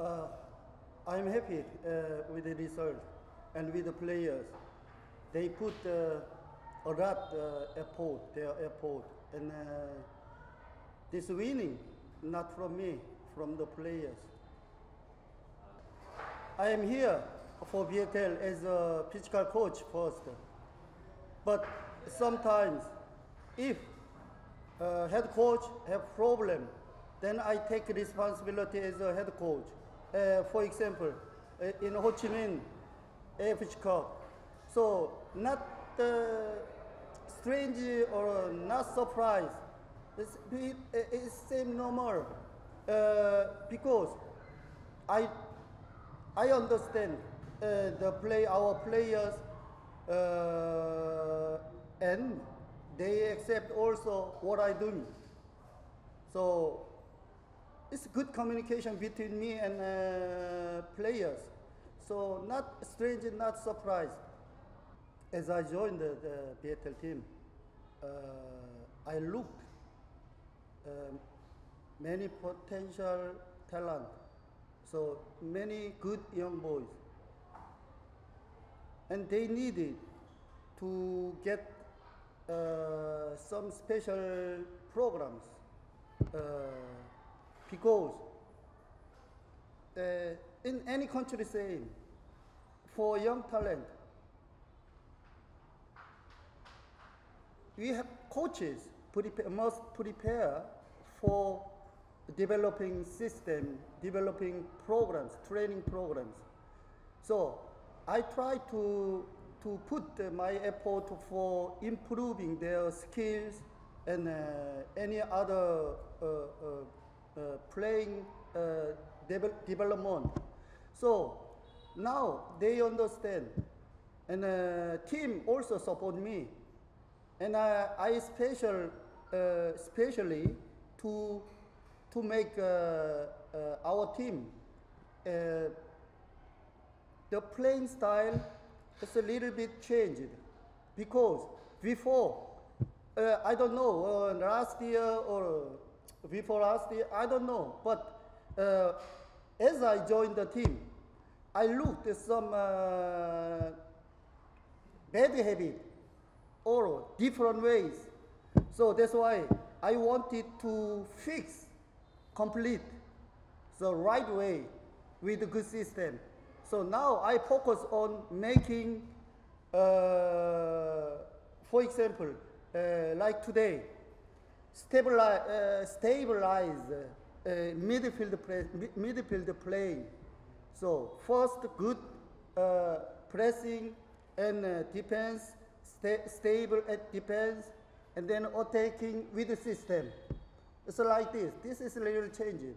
Uh, I'm happy uh, with the result and with the players. They put uh, a lot uh, effort, their effort, and this winning not from me, from the players. I am here for Viettel as a physical coach first, but sometimes if uh, head coach have problem, then I take responsibility as a head coach. Uh, for example, uh, in Ho Chi Minh AFC Cup, so not uh, strange or not surprised. It's, it, it's same normal uh, because I I understand uh, the play our players uh, and they accept also what I do. So it's good communication between me and uh, players. So not strange, not surprised. As I joined the, the Viettel team, uh, I looked um, many potential talent. So many good young boys. And they needed to get uh, some special programs uh, because uh, in any country same for young talent we have coaches prepare, must prepare for developing system, developing programs, training programs. So I try to, to put my effort for improving their skills and uh, any other uh, uh, uh playing uh, de development. So now they understand. And the team also support me. And I, I special, uh, especially to, to make uh, uh, our team, uh, the playing style is a little bit changed. Because before, uh, I don't know, uh, last year or before year, I don't know, but as I joined the team, I looked at some bad habit or different ways. So that's why I wanted to fix, complete the right way with a good system. So now I focus on making, uh, for example, uh, like today, stabilize, uh, stabilize uh, midfield, play, midfield. So first, good uh, pressing and uh, defense sta stable at depends, and then attacking with the system. It's like this. This is little changing.